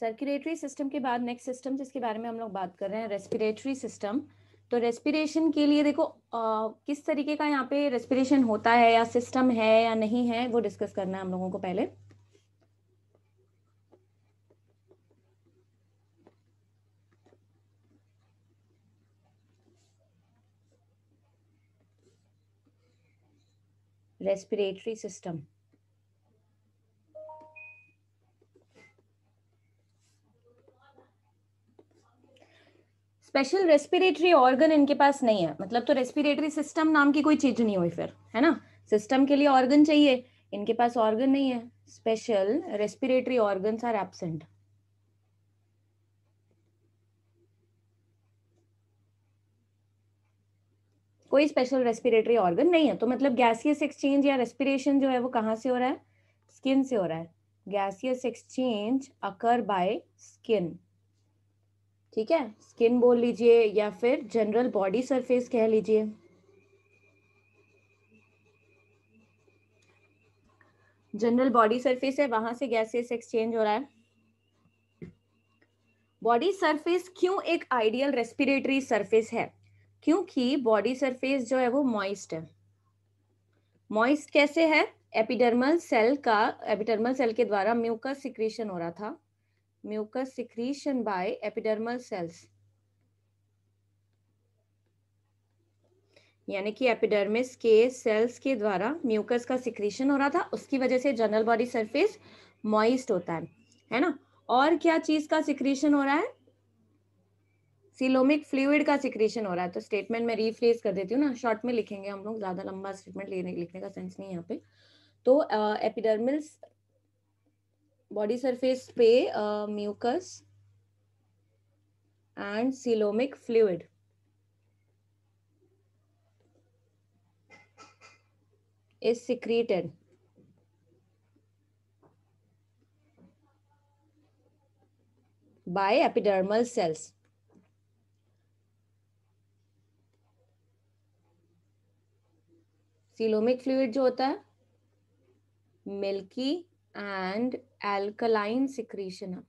Circulatory system के बाद next system जिसके बारे में हम लोग बात कर रहे हैं रेस्पिरेटरी सिस्टम तो रेस्पिरेशन के लिए देखो आ, किस तरीके का यहाँ पे रेस्पिरेशन होता है या सिस्टम है या नहीं है वो डिस्कस करना है हम लोगों को पहले. Respiratory system special respiratory organ इनके पास नहीं है। मतलब तो रेस्पिरेटरी सिस्टम नाम की कोई चीज़ नहीं हुई फिर, है ना? सिस्टम के लिए ऑर्गन चाहिए, इनके पास ऑर्गन नहीं है। Special respiratory organs are absent कोई स्पेशल रेस्पिरेटरी ऑर्गन नहीं है तो मतलब गैसियस एक्सचेंज या रेस्पिरेशन जो है वो कहाँ से हो रहा है? स्किन से हो रहा है। Gaseous exchange occur by skin ठीक है? स्किन बोल लीजिए या फिर जनरल बॉडी सरफेस कह लीजिए। जनरल बॉडी सरफेस है, वहाँ से गैसेस एक्सचेंज हो रहा है। बॉडी सरफेस क्यों एक आइडियल रेस्पिरेटरी सरफेस है? क्योंकि बॉडी सरफेस जो है वो मॉइस्ट है। मॉइस्ट कैसे है? एपिडर्मल सेल का एपिडर्मल सेल के द्वारा म्यूकस सिक्रीशन हो रहा था। Mucus secretion by epidermal cells. यानी कि एपिडर्मिस के सेल्स के द्वारा म्यूकस का सिक्रीशन हो रहा था, उसकी वजह से जनरल बॉडी सरफेस मॉइस्ट होता है है ना? और क्या चीज़ का सिक्रीशन हो रहा है? सिलोमिक फ्लूइड का सिक्रीशन हो रहा है। तो स्टेटमेंट में रीफ्रेज कर देती हूँ ना शॉर्ट में लिखेंगे हम लोग, ज़्यादा लंबा स्टेटमेंट लिखने का सेंस नहीं यहाँ पे। तो एपिडर्मिस बॉडी सरफेस पे mucus and coelomic fluid is secreted by epidermal cells. Coelomic fluid जो होता है मिल्की एंड एल्कलाइन सिक्रीशन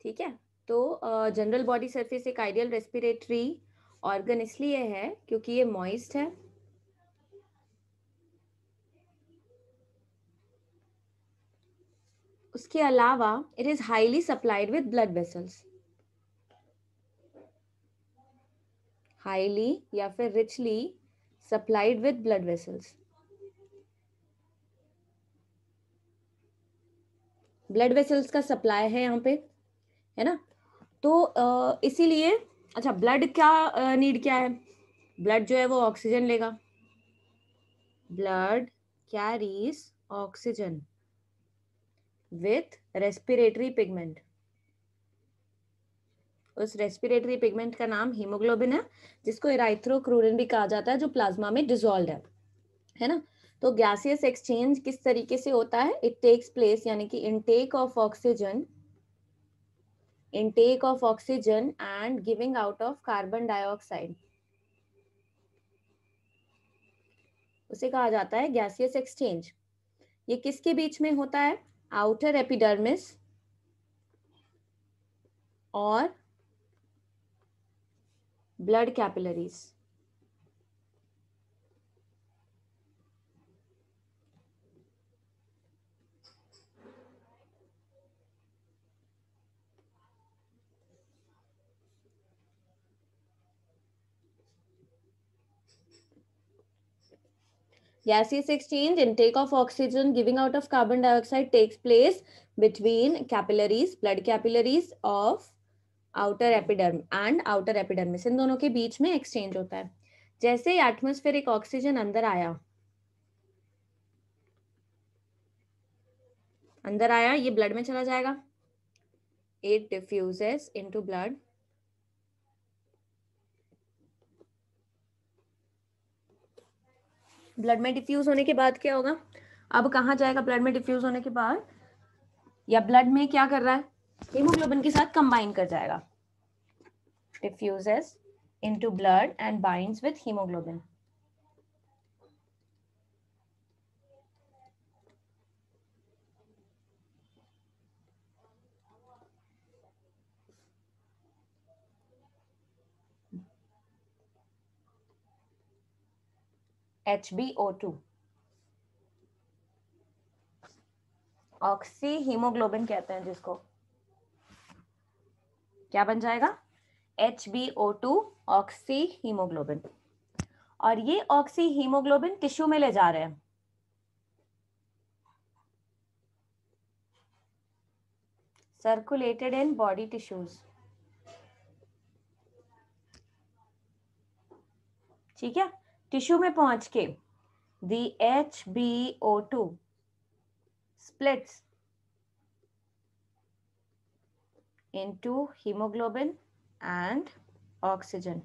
ठीक है? तो जनरल बॉडी सरफेस एक आइडियल रेस्पिरेटरी ऑर्गन इसलिए है क्योंकि ये मॉइस्ट है। उसके अलावा it is highly supplied with blood vessels highly या फिर richly supplied with blood vessels blood vessels का सप्लाई है यहाँ पे, है ना? तो इसीलिए अच्छा ब्लड क्या नीड क्या है? ब्लड जो है वो ऑक्सीजन लेगा। Blood carries oxygen with respiratory pigment. उस रेस्पिरेटरी पिगमेंट का नाम हीमोग्लोबिन है, जिसको इराइथ्रोक्रूरिन भी कहा जाता है, जो प्लाज्मा में डिजोल्व है है ना? तो गैसियस एक्सचेंज किस तरीके से होता है? इट टेक्स प्लेस यानी कि intake of oxygen intake of oxygen and giving out of carbon dioxide उसे कहा जाता है गैसियस एक्सचेंज ये किसके बीच में होता है? आउटर एपिडर्मिस और blood capillaries Gaseous exchange, intake of oxygen, giving out of carbon dioxide takes place between capillaries, blood capillaries of outer epidermis and outer epidermis. इन दोनों के बीच में exchange होता है जैसे एटमोस्फेरिक ऑक्सीजन अंदर आया अंदर आया ये ब्लड में चला जाएगा it diffuses into blood blood में डिफ्यूज होने के बाद क्या होगा? अब कहाँ जाएगा ब्लड में डिफ्यूज होने के बाद? या ब्लड में क्या कर रहा है? हीमोग्लोबिन के साथ कंबाइन कर जाएगा। Diffuses into blood and binds with haemoglobin. H B O two oxy haemoglobin कहते हैं जिसको। क्या बन जाएगा? H B O two oxy haemoglobin और ये ऑक्सी हीमोग्लोबिन टिश्यू में ले जा रहे हैं। सर्कुलेटेड इन बॉडी टिश्यूज ठीक है? टिश्यू में पहुँच के the H B O two splits into hemoglobin and oxygen.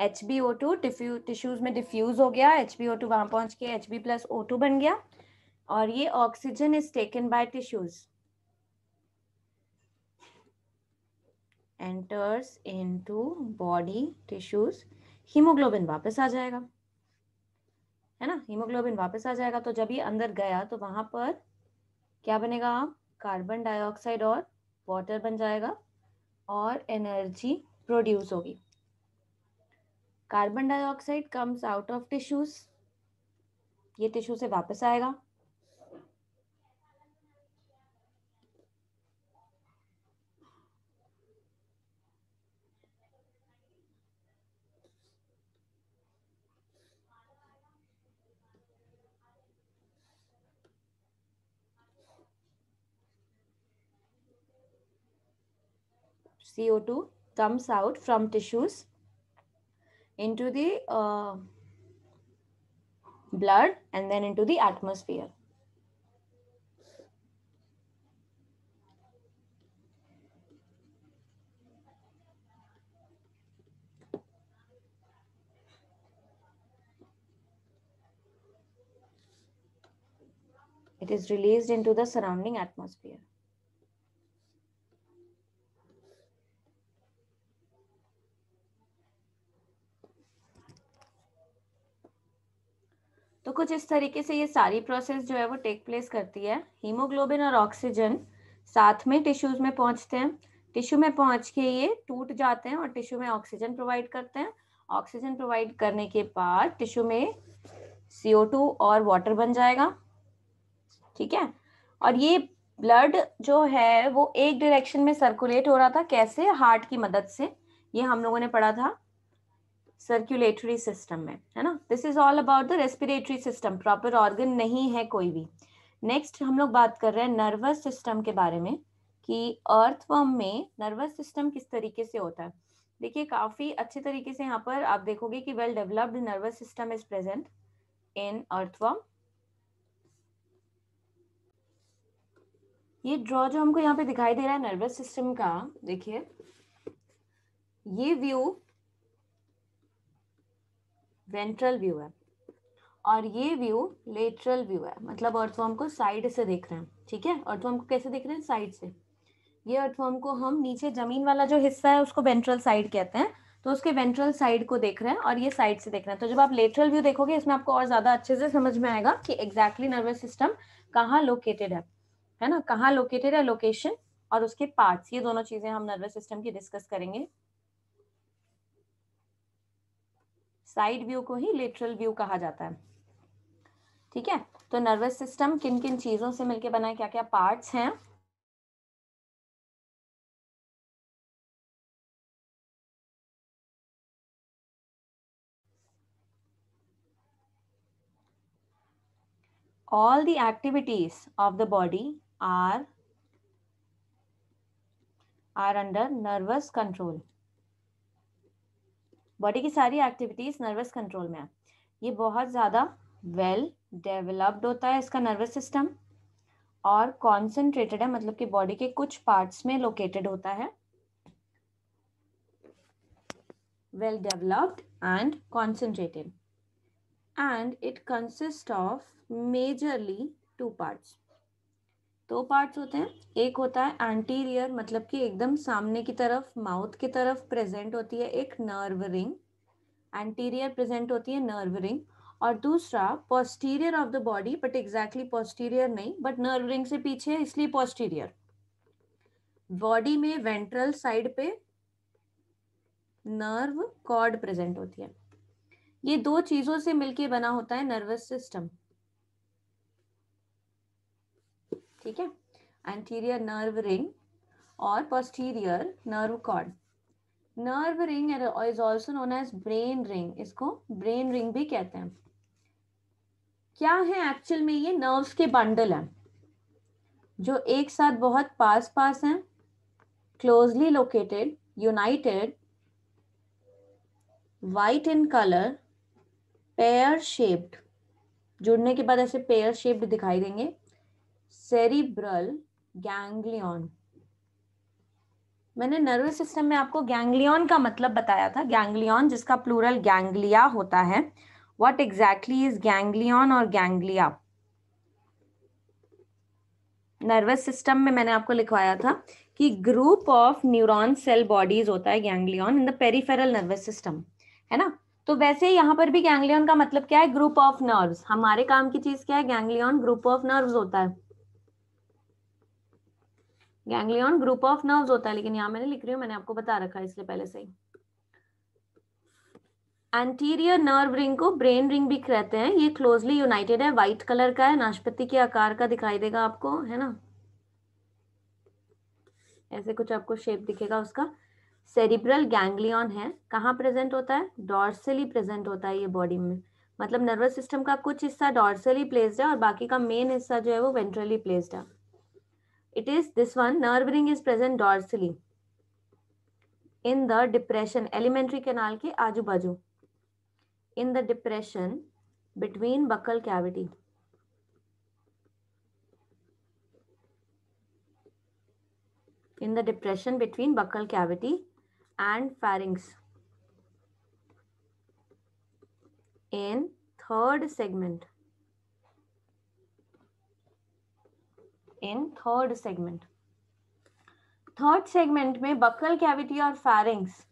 HbO2 tissues में डिफ्यूज हो गया। HbO2 वहाँ पहुँच के Hb प्लस O2 बन गया। और ये oxygen is taken by tissues enters into body tissues haemoglobin वापस आ जाएगा। है ना? हीमोग्लोबिन वापस आ जाएगा तो जब ये अंदर गया तो वहाँ पर क्या बनेगा? कार्बन डाइऑक्साइड और वाटर बन जाएगा और एनर्जी प्रोड्यूस होगी। Carbon dioxide comes out of tissues ये टिश्यू से वापस आएगा। CO2 comes out from tissues into the uh, blood and then into the atmosphere. It is released into the surrounding atmosphere. कुछ इस तरीके से ये सारी प्रोसेस जो है वो टेक प्लेस करती है। हीमोग्लोबिन और ऑक्सीजन साथ में टिश्यूज में पहुँचते हैं। टिश्यू में पहुँच के ये टूट जाते हैं और टिश्यू में ऑक्सीजन प्रोवाइड करते हैं। ऑक्सीजन प्रोवाइड करने के बाद टिश्यू में CO2 और वाटर बन जाएगा। ठीक है? और ये ब्लड जो है वो एक डायरेक्शन में सर्कुलेट हो रहा था। कैसे? हार्ट की मदद से। ये हम लोगों ने पढ़ा था। सर्कुलेटरी सिस्टम में, है ना? This is all about the respiratory system proper organ नहीं है कोई भी। नेक्स्ट हम लोग बात कर रहे हैं नर्वस सिस्टम के बारे में, कि अर्थवर्म में नर्वस सिस्टम किस तरीके से होता है। देखिए, काफ़ी अच्छे तरीके से यहाँ पर आप देखोगे कि well developed nervous system is present in earthworm ये ड्रॉ जो हमको यहाँ पे दिखाई दे रहा है नर्वस सिस्टम का, देखिए, ये व्यू वेंट्रल व्यू है। और ये व्यू लेटरल व्यू है। मतलब अर्थवर्म को साइड से देख रहे हैं, ठीक है? अर्थवर्म को कैसे देख रहे हैं? साइड से। ये अर्थवर्म को हम नीचे ज़मीन वाला जो हिस्सा है, उसको वेंट्रल साइड कहते हैं। तो उसके वेंट्रल साइड को देख रहे हैं और ये साइड से देख रहे हैं। तो जब आप लेटरल व्यू देखोगे, इसमें आपको और ज़्यादा अच्छे से समझ में आएगा कि एग्जैक्टली नर्वस सिस्टम कहाँ लोकेटेड है। है ना? कहाँ लोकेटेड है लोकेशन और उसके पार्ट्स ये दोनों चीज़ें हम नर्वस सिस्टम की डिस्कस करेंगे। साइड व्यू को ही लेटरल व्यू कहा जाता है। ठीक है? तो नर्वस सिस्टम किन किन चीज़ों से मिलकर बना है क्या क्या पार्ट्स हैं? All the activities of the body are are under nervous control. Body की सारी एक्टिविटीज़ नर्वस कंट्रोल में है। ये बहुत ज़्यादा वेल डेवलप्ड होता है इसका नर्वस सिस्टम और कॉन्सेंट्रेटेड है मतलब कि बॉडी के कुछ पार्ट्स में लोकेटेड होता है। Well developed and concentrated and it consist of majorly two parts दो पार्ट्स होते हैं। एक होता है एंटीरियर मतलब कि एकदम सामने की तरफ़ माउथ की तरफ़ प्रेजेंट होती है एक नर्व रिंग एंटीरियर प्रेजेंट होती है नर्व रिंग और दूसरा posterior of the body but exactly posterior नहीं बट नर्व रिंग से पीछे है, इसलिए पोस्टीरियर बॉडी में वेंट्रल साइड पे नर्व कॉर्ड प्रेजेंट होती है। ये दो चीज़ों से मिलके बना होता है नर्वस सिस्टम ठीक है? एंटीरियर नर्व रिंग और posterior nerve cord nerve ring is also known as brain ring इसको ब्रेन रिंग भी कहते हैं। क्या है एक्चुअल में ये? नर्व्स के बंडल हैं। जो एक साथ बहुत पास पास हैं closely located united white in colour pear shaped जुड़ने के बाद ऐसे पेयर शेप्ड दिखाई देंगे। सेरिब्रल गैंग्लियन मैंने नर्वस सिस्टम में आपको गैंग्लियन का मतलब बताया था गैंग्लियन जिसका प्लूरल गैंग्लिया होता है। व्हाट एग्जैक्टली इज़ गैंग्लियन और गैंग्लिया नर्वस सिस्टम में मैंने आपको लिखवाया था कि group of neuron cell bodies होता है ganglion in the peripheral nervous system है ना? तो वैसे यहाँ पर भी गैंग्लियन का मतलब क्या है? ग्रुप ऑफ़ नर्व्स हमारे काम की चीज़ क्या है? गैंग्लियन ग्रुप ऑफ़ नर्व्स होता है। गैंग्लियन ग्रुप ऑफ़ नर्व्स होता है, लेकिन यहाँ मैंने लिख रही हूँ, मैंने आपको बता रखा है इसलिए पहले से ही। एंटीरियर नर्व रिंग को ब्रेन रिंग भी कहते हैं। ये क्लोजली यूनाइटेड है व्हाइट कलर का है नाशपति के आकार का दिखाई देगा आपको, है ना? ऐसे कुछ आपको शेप दिखेगा उसका। सेरिब्रल गैंग्लियन है। कहाँ प्रेजेंट होता है? डॉर्सली प्रेजेंट होता है ये बॉडी में। मतलब नर्वस सिस्टम का कुछ हिस्सा डॉर्सली प्लेस्ड है और बाकी का मेन हिस्सा जो है वो वेंट्रली प्लेस्ड है। It is this one, nerve ring is present dorsally in the depression, elementary canal ke aaju baju, in the depression between buccal cavity. In the depression between buccal cavity and pharynx. In third segment. In third segment third segment में buccal cavity और pharynx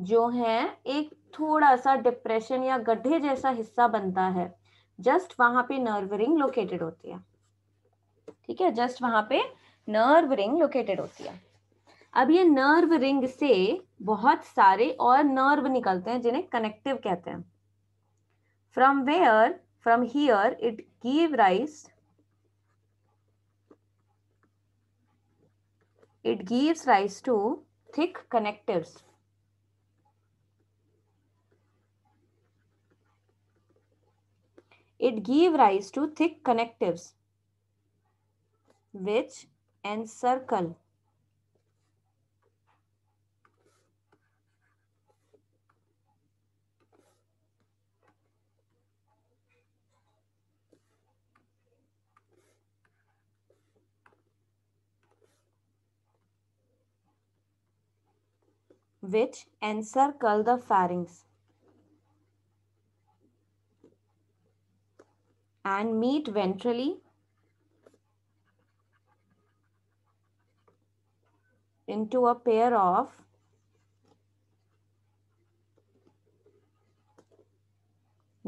जो है, एक थोड़ा सा depression या गड्ढे जैसा हिस्सा बनता है। जस्ट वहाँ पे नर्व रिंग लोकेटेड होती है। ठीक है? जस्ट वहाँ पे नर्व रिंग लोकेटेड होती है। अब ये नर्व रिंग से बहुत सारे और नर्व निकलते हैं, जिन्हें कनेक्टिव कहते हैं। From where from here it give rise it gives rise to thick connectives. It gives rise to thick connectives which encircle which encircle the pharynx and meet ventrally into a pair of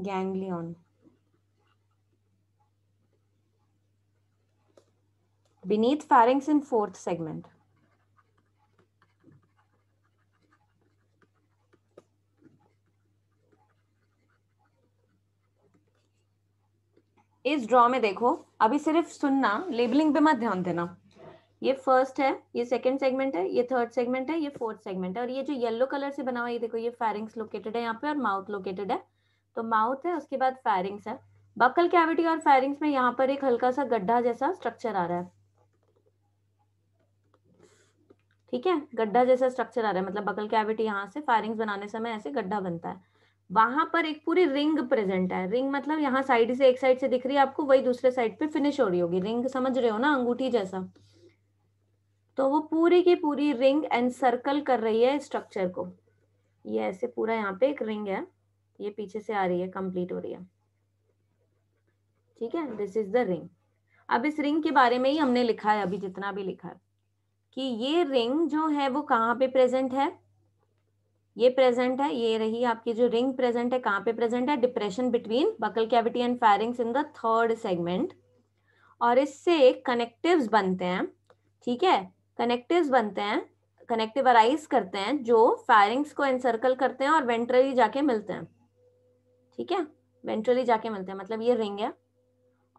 ganglion. Beneath pharynx in fourth segment. इस draw में देखो, अभी सिर्फ़ सुनना labelling पे मत ध्यान देना। ये फ़र्स्ट है, ये सेकंड सेगमेंट है, ये थर्ड सेगमेंट है, ये फोर्थ सेगमेंट है। और ये जो येलो कलर से बना हुआ ये देखो, ये फेरिंग्स लोकेटेड है यहाँ पे और माउथ लोकेटेड है। तो माउथ है, उसके बाद फेरिंग्स है। बकल कैविटी और फेरिंग्स में यहाँ पर एक हल्का सा गड्ढा जैसा स्ट्रक्चर आ रहा है। ठीक है? गड्ढा जैसा स्ट्रक्चर आ रहा है मतलब बकल कैविटी यहाँ से फायरिंग्स बनाने समय ऐसे गड्ढा बनता है। वहाँ पर एक पूरी रिंग प्रेजेंट है। रिंग मतलब यहाँ साइड से एक साइड से दिख रही है आपको, वही दूसरे साइड पे फिनिश हो रही होगी। रिंग समझ रहे हो ना? अंगूठी जैसा। तो वो पूरी की पूरी रिंग एंड सर्कल कर रही है स्ट्रक्चर को। ये ऐसे पूरा यहाँ पे एक रिंग है। ये पीछे से आ रही है कंप्लीट हो रही है। ठीक है? दिस इज़ द रिंग अब इस रिंग के बारे में ही हमने लिखा है, अभी जितना भी लिखा है। कि ये रिंग जो है, वो कहाँ पे प्रेजेंट है? ये प्रेजेंट है, ये रही आपकी जो रिंग प्रेजेंट है, कहाँ पे प्रेजेंट है? Depression between buccal cavity and pharynx in the third segment और इससे कनेक्टिव्स बनते हैं, ठीक है? कनेक्टिव्स बनते हैं कनेक्टिव अराइज करते हैं, जो फायरिंग्स को एनसर्कल करते हैं और वेंट्रली जाके मिलते हैं, ठीक है? वेंट्रली जाके मिलते हैं मतलब ये रिंग है।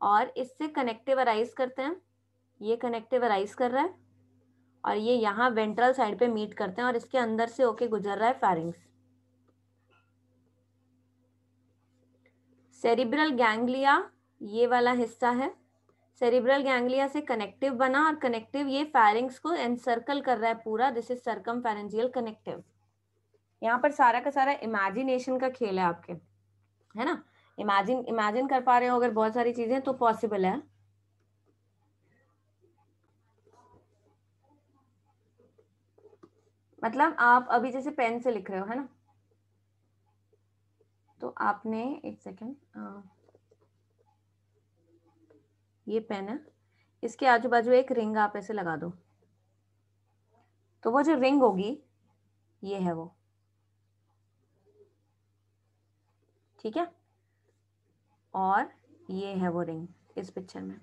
और इससे कनेक्टिव अराइज करते हैं, ये कनेक्टिव अराइज कर रहा है। और ये यहाँ वेंट्रल साइड पे मीट करते हैं और इसके अंदर से होके गुजर रहा है फैरिंग्स सेरिब्रल गैंग्लिया ये वाला हिस्सा है। सेरिब्रल गैंग्लिया से कनेक्टिव बना और कनेक्टिव ये फैरिंग्स को एनसर्कल कर रहा है पूरा। This is circumpharyngeal connective यहाँ पर सारा का सारा इमेजिनेशन का खेल है आपके। है ना? इमेजिन इमेजिन कर पा रहे हो अगर बहुत सारी चीज़ें तो पॉसिबल है। मतलब आप अभी जैसे पेन से लिख रहे हो, है ना? तो आपने एक सेकेंड ये पेन है, इसके आजू बाजू एक रिंग आप ऐसे लगा दो। तो वो जो रिंग होगी, ये है वो। ठीक है? और ये है वो रिंग इस पिक्चर में।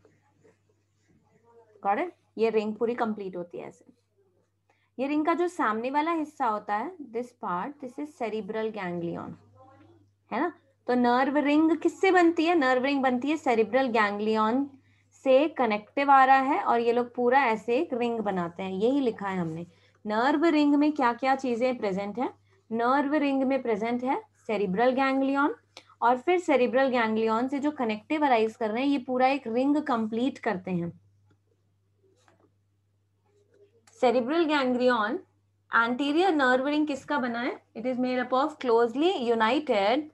गॉट ये रिंग पूरी कंप्लीट होती है ऐसे। ये रिंग का जो सामने वाला हिस्सा होता है this part this is cerebral ganglion है ना? तो नर्व रिंग किससे बनती है? नर्व रिंग बनती है सेरिब्रल गैंग्लियन से कनेक्टिव आ रहा है और ये लोग पूरा ऐसे एक रिंग बनाते हैं। यही लिखा है हमने। नर्व रिंग में क्या क्या चीज़ें प्रेजेंट है? नर्व रिंग में प्रेजेंट है सेरिब्रल गैंग्लियन और फिर सेरिब्रल गैंग्लियन से जो कनेक्टिव अराइज कर रहे हैं, ये पूरा एक रिंग कंप्लीट करते हैं। Cerebral ganglion anterior nerve ring किसका बना है? It is made up of closely united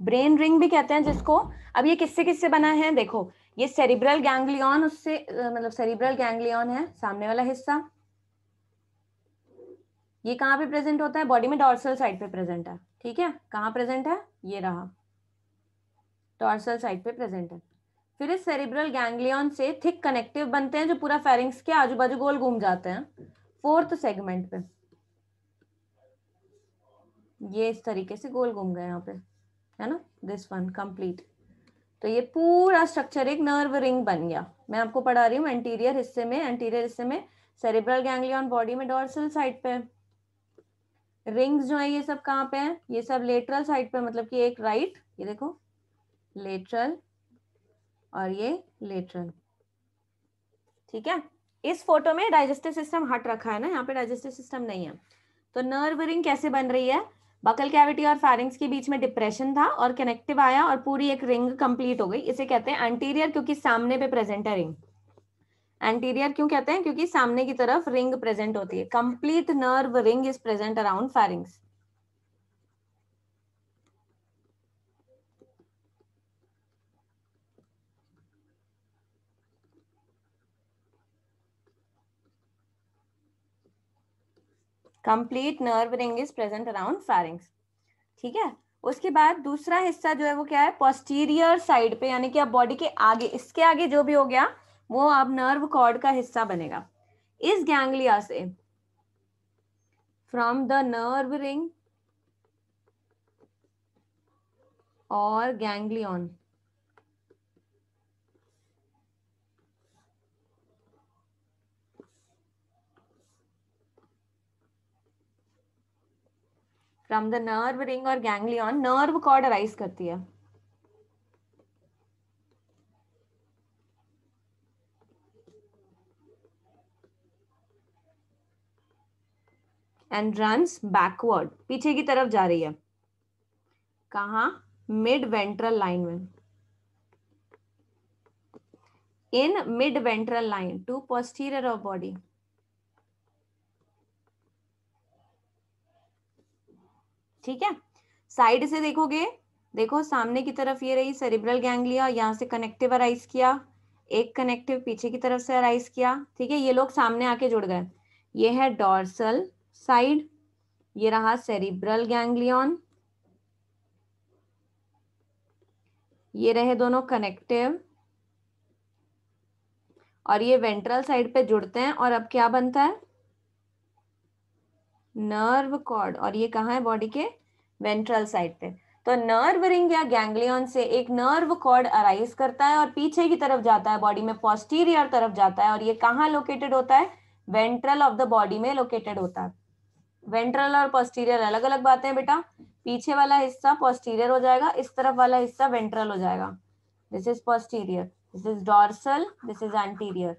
brain ring भी कहते हैं जिसको। अब ये किससे किससे बना है? देखो, ये सेरिब्रल गैंग्लियन उससे मतलब सेरिब्रल गैंग्लियन है, सामने वाला हिस्सा। ये कहाँ पे प्रेजेंट होता है? बॉडी में डॉर्सल साइड पे प्रेजेंट है। ठीक है? कहाँ प्रेजेंट है? ये रहा। डॉर्सल साइड पे प्रेजेंट है। फिर इस सेरिब्रल गैंग्लियन से थिक कनेक्टिव बनते हैं, जो पूरा फेरिंग्स के आजू बाजू गोल घूम जाते हैं। फोर्थ सेगमेंट पे। ये इस तरीके से गोल घूम गए यहाँ पे, है ना? दिस वन कंप्लीट तो ये पूरा स्ट्रक्चर एक नर्व रिंग बन गया। मैं आपको पढ़ा रही हूँ एंटीरियर हिस्से में एंटीरियर हिस्से में सेरिब्रल गैंग्लियन बॉडी में डॉर्सल साइड पे। रिंग्स जो है, ये सब कहाँ पे है? ये सब लेटरल साइड पे मतलब कि एक राइट ये देखो लेटरल और ये लेटरल। ठीक है? इस फ़ोटो में डाइजेस्टिव सिस्टम हट रखा है ना, यहाँ पे डाइजेस्टिव सिस्टम नहीं है। तो नर्व रिंग कैसे बन रही है? बकल कैविटी और फैरिंग्स के बीच में डिप्रेशन था और कनेक्टिव आया और पूरी एक रिंग कंप्लीट हो गई। इसे कहते हैं एंटीरियर क्योंकि सामने पे प्रेजेंट है रिंग। एंटीरियर क्यों कहते हैं? क्योंकि सामने की तरफ़ रिंग प्रेजेंट होती है। Complete nerve ring is present around pharynx complete nerve ring is present around pharynx ठीक है? उसके बाद दूसरा हिस्सा जो है वो क्या है? पोस्टीरियर साइड पे, यानी कि आप बॉडी के आगे, इसके आगे जो भी हो गया, वो अब नर्व कॉर्ड का हिस्सा बनेगा। इस गैंग्लिया से फ्रॉम द नर्व रिंग और ganglion from the nerve ring और गैंग्लियन नर्व कॉर्ड अराइज करती है। एंड रन्स बैकवर्ड पीछे की तरफ़ जा रही है। कहा? मिड वेंट्रल लाइन में। In mid ventral line to posterior of body ठीक है? साइड से देखोगे, देखो सामने की तरफ़ ये रही सेरिब्रल गैंग्लिया यहाँ से कनेक्टिव अराइज किया, एक कनेक्टिव पीछे की तरफ़ से अराइज किया, ठीक है? ये लोग सामने आके जुड़ गए। ये है डॉर्सल साइड ये रहा सेरिब्रल गैंग्लियन ये रहे दोनों कनेक्टिव और ये वेंट्रल साइड पे जुड़ते हैं, और अब क्या बनता है? नर्व कॉर्ड, और ये कहा है बॉडी के? वेंट्रल साइड पे। तो नर्व रिंग या गैंग्लियन से एक नर्व कॉर्ड अराइज करता है और पीछे की तरफ़ जाता है बॉडी में पोस्टीरियर तरफ़ जाता है और ये कहाँ लोकेटेड होता है? वेंट्रल ऑफ़ द बॉडी में लोकेटेड होता है। वेंट्रल और पोस्टीरियर अलग अलग बातें हैं बेटा। पीछे वाला हिस्सा पोस्टीरियर हो जाएगा, इस तरफ़ वाला हिस्सा वेंट्रल हो जाएगा। This is posterior this is dorsal this is anterior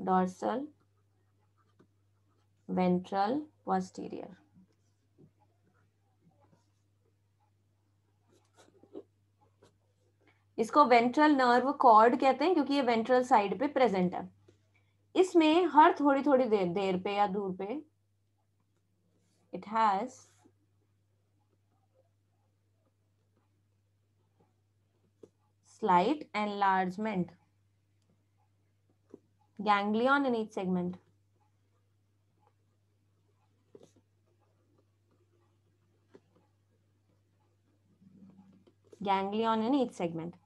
dorsal ventral posterior इसको वेंट्रल नर्व कॉर्ड कहते हैं, क्योंकि ये वेंट्रल साइड पे प्रेजेंट है। इसमें हर थोड़ी थोड़ी देर देर पे या दूर पे it has slight enlargement. Ganglion in each segment. Ganglion in each segment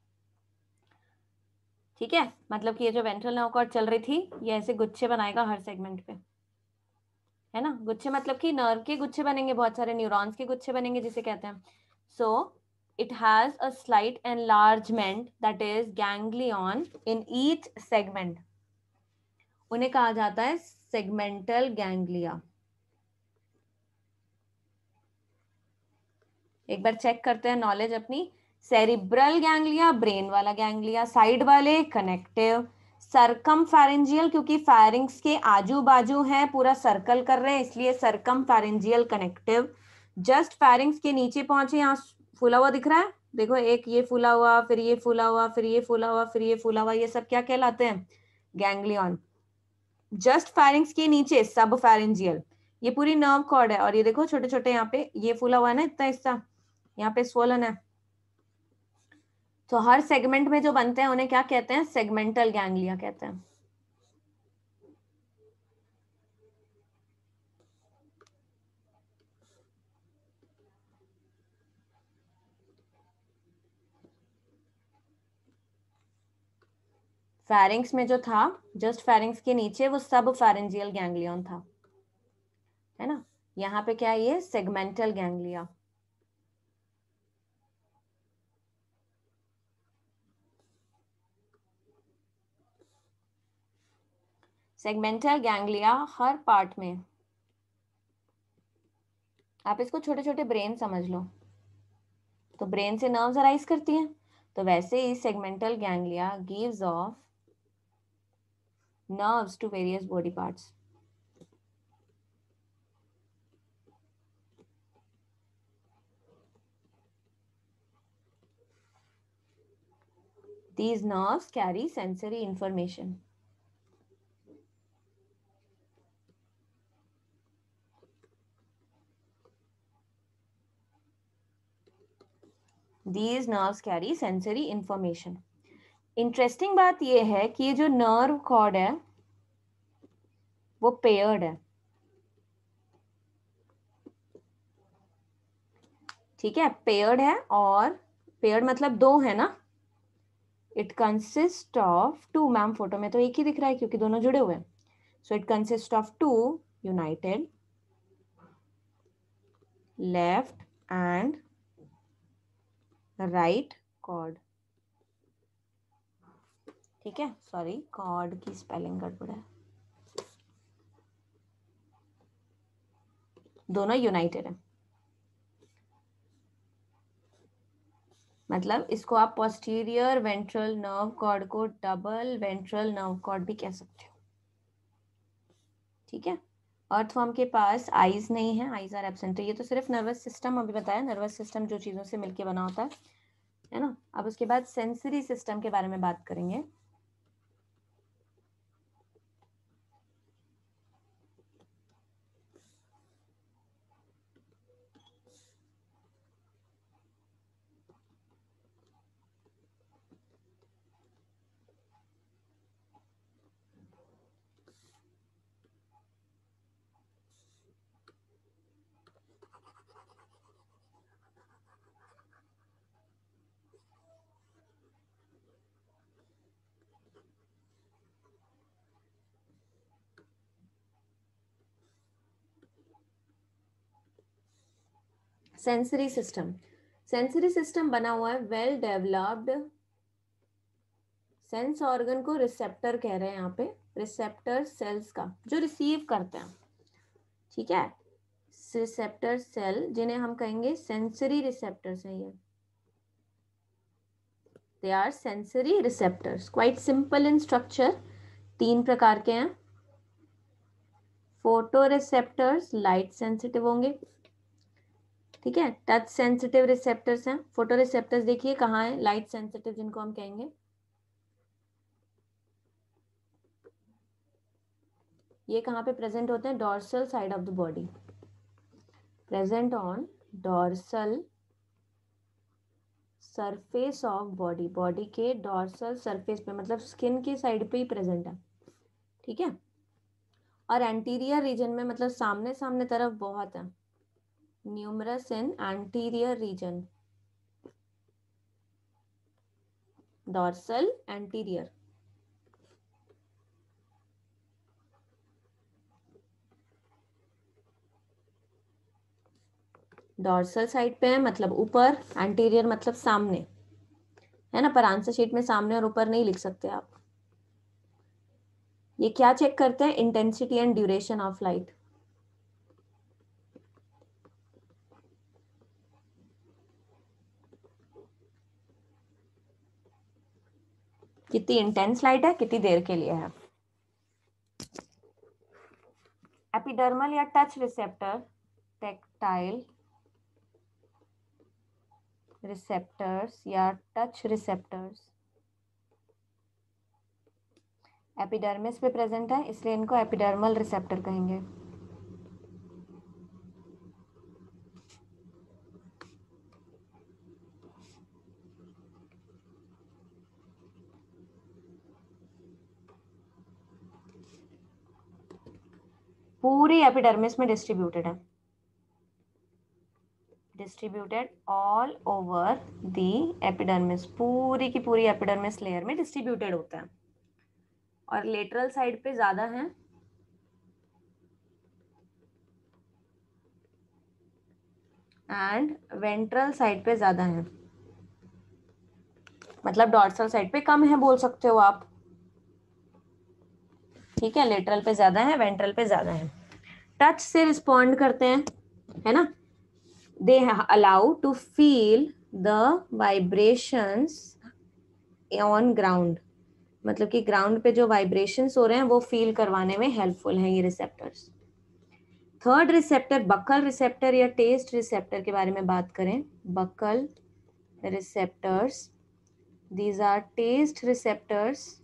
ठीक है? मतलब कि ये जो वेंट्रल नर्व कॉर्ड चल रही थी, ये ऐसे गुच्छे बनाएगा हर सेगमेंट पे। है ना? गुच्छे मतलब कि नर्व के गुच्छे बनेंगे, बहुत सारे न्यूरॉन्स के गुच्छे बनेंगे, जिसे कहते हैं। So it has a slight enlargement that is ganglion in each segment उन्हें कहा जाता है सेगमेंटल गैंग्लिया एक बार चेक करते हैं नॉलेज अपनी। सेरिब्रल गैंग्लिया ब्रेन वाला गैंग्लिया साइड वाले कनेक्टिव सरकम फैरेंजियल क्योंकि फैरिंग्स के आजू बाजू है, पूरा सर्कल कर रहे हैं, इसलिए circumpharyngeal connective just pharynx के नीचे पहुँचे, यहाँ फूला हुआ दिख रहा है? देखो, एक ये फूला हुआ, फिर ये फूला हुआ, फिर ये फूला हुआ, फिर ये फूला हुआ, ये सब क्या कहलाते हैं? गैंग्लियन जस्ट फैरिंग्स के नीचे सब फैरेंजियल ये पूरी नर्व कॉर्ड है, और ये देखो छोटे छोटे यहाँ पे, ये फूला हुआ है ना, इतना हिस्सा, यहाँ पे स्वोलन है। तो हर सेगमेंट में जो बनते हैं, उन्हें क्या कहते हैं? सेगमेंटल गैंग्लिया कहते हैं। फैरिंग्स में जो था जस्ट फैरिंग्स के नीचे, वो सब फैरेंजियल गैंग्लियन था। है ना? यहाँ पे क्या है ये? सेगमेंटल गैंग्लिया सेगमेंटल गैंग्लिया हर पार्ट में आप इसको छोटे छोटे ब्रेन समझ लो तो ब्रेन से नर्व्स अराइज करती हैं तो वैसे ही segmental ganglia gives off nerves to various body parts. These nerves carry sensory information. These nerves carry sensory information. Interesting बात यह है कि ये जो नर्व कॉर्ड है, वो पेयर्ड है। ठीक है? पेयर्ड है और पेयर्ड मतलब दो है ना? It consist of two ma'am photo में तो एक ही दिख रहा है क्योंकि दोनों जुड़े हुए हैं। So it consist of two united left and right cord. ठीक है, सॉरी, कॉर्ड की स्पेलिंग गड़बड़ है। दोनों यूनाइटेड है। मतलब इसको आप पोस्टीरियर वेंट्रल नर्व कॉर्ड को डबल वेंट्रल नर्व कॉर्ड भी कह सकते हो। ठीक है? अर्थवर्म के पास आईज नहीं है आईज आर एबसेंट ये तो सिर्फ़ नर्वस सिस्टम अभी बताया नर्वस सिस्टम जो चीज़ों से मिलके बना होता है है ना? अब उसके बाद सेंसरी सिस्टम के बारे में बात करेंगे। सेंसरी सिस्टम सेंसरी सिस्टम बना हुआ है वेल डेवलप्ड सेंस ऑर्गन को रिसेप्टर कह रहे हैं यहाँ पे रिसेप्टर सेल्स का, जो रिसीव करते हैं। ठीक है? रिसेप्टर सेल जिन्हें हम कहेंगे सेंसरी रिसेप्टर्स हैं ये। They are sensory receptors quite simple in structure तीन प्रकार के हैं। फ़ोटो रिसेप्टर्स लाइट सेंसिटिव होंगे। ठीक है? टच सेंसिटिव रिसेप्टर्स हैं। फ़ोटो रिसेप्टर्स देखिए कहाँ है। लाइट सेंसिटिव जिनको हम कहेंगे। ये कहाँ पे प्रेजेंट होते हैं? Dorsal side of the body present on dorsal surface of body body के डॉर्सल सरफेस पे मतलब स्किन के साइड पे ही प्रेजेंट है। ठीक है? और एंटीरियर रीजन में मतलब सामने सामने तरफ़ बहुत है। Numerous in anterior region dorsal anterior dorsal side पे है मतलब ऊपर एंटीरियर मतलब सामने. है ना? पर आंसर शीट में सामने और ऊपर नहीं लिख सकते आप. ये क्या चेक करते हैं? Intensity and duration of light कितनी इंटेंस लाइट है, कितनी देर के लिए है? एपिडर्मल या टच रिसेप्टर टेक्टाइल रिसेप्टर्स या टच रिसेप्टर्स एपिडर्मिस पे प्रेजेंट है, इसलिए इनको एपिडर्मल रिसेप्टर कहेंगे। पूरी एपिडर्मिस में डिस्ट्रीब्यूटेड है। Distributed all over the epidermis पूरी की पूरी एपिडर्मिस लेयर में डिस्ट्रीब्यूटेड होता है। और लेटरल साइड पे ज़्यादा है। एंड वेंट्रल साइड पे ज़्यादा है। मतलब डॉर्सल साइड पे कम है बोल सकते हो आप। ठीक है लेटरल पे ज़्यादा है वेंट्रल पे ज़्यादा है। टच से रिस्पॉन्ड करते हैं, है ना? They allow to feel the vibrations on ground. मतलब कि ग्राउंड पे जो वाइब्रेशंस हो रहे हैं, वो फील करवाने में हेल्पफुल हैं ये receptors third receptor buccal receptor या टेस्ट रिसेप्टर के बारे में बात करें. Buccal receptors these are taste receptors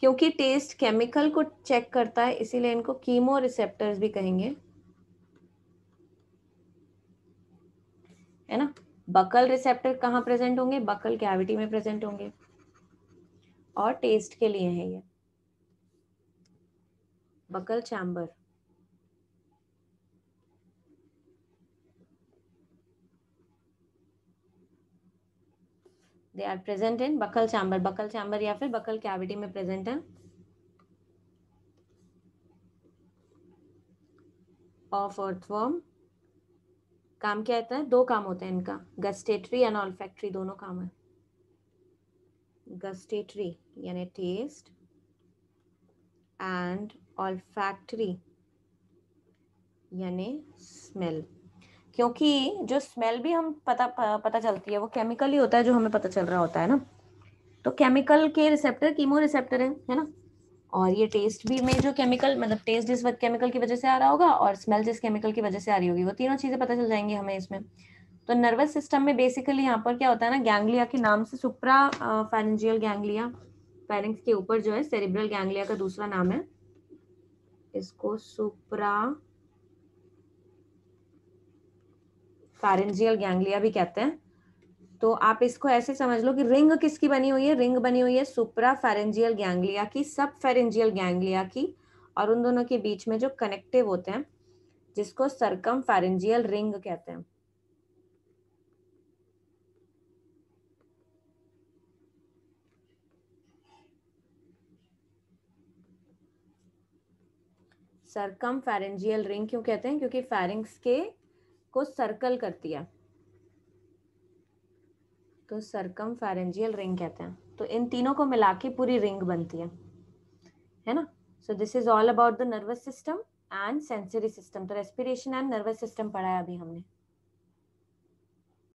क्योंकि टेस्ट केमिकल को चेक करता है, इसीलिए इनको कीमो रिसेप्टर्स भी कहेंगे। है ना? बकल रिसेप्टर कहाँ प्रेजेंट होंगे? बकल कैविटी में प्रेजेंट होंगे। और टेस्ट के लिए है ये। Buccal chamber they are present in buccal chamber buccal chamber या फिर बकल कैविटी में प्रेजेंट है? ऑफ़ अर्थवर्म काम क्या होता है? दो काम होते हैं इनका। गस्टेटरी एंड ऑल्फैक्ट्री दोनों काम है। गस्टेटरी यानी टेस्ट एंड ऑल्फैक्ट्री यानी स्मेल क्योंकि जो स्मेल भी हम पता पता चलती है, वो केमिकल ही होता है जो हमें पता चल रहा होता है ना। तो केमिकल के रिसेप्टर कीमो रिसेप्टर है है ना? और ये टेस्ट भी में जो केमिकल मतलब टेस्ट जिस केमिकल की वजह से आ रहा होगा और स्मेल जिस केमिकल की वजह से आ रही होगी, वो तीनों चीज़ें पता चल जाएँगी हमें इसमें। तो नर्वस सिस्टम में बेसिकली यहाँ पर क्या होता है ना गैंग्लिया के नाम से सुप्रा फेरेंजियल गैंग्लिया फेरेंक्स के ऊपर जो है सेरिब्रल गैंग्लिया का दूसरा नाम है। इसको सुप्रा फेरेंजियल गैंग्लिया भी कहते हैं। तो आप इसको ऐसे समझ लो कि रिंग किसकी बनी हुई है? रिंग बनी हुई है सुप्रा फेरेंजियल गैंग्लिया की सब फेरेंजियल गैंग्लिया की और उन दोनों के बीच में जो कनेक्टिव होते हैं, जिसको सरकम फेरेंजियल रिंग कहते हैं। सरकम फेरेंजियल रिंग क्यों कहते हैं? क्योंकि फेरिंग्स के को सर्कल करती है तो सरकम फेरेंजियल रिंग कहते हैं। तो इन तीनों को मिला के पूरी रिंग बनती है। है ना? So this is all about the nervous system and sensory system तो रेस्पिरेशन एंड नर्वस सिस्टम पढ़ाया अभी हमने।